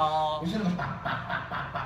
어. 요새는 막 빡빡빡빡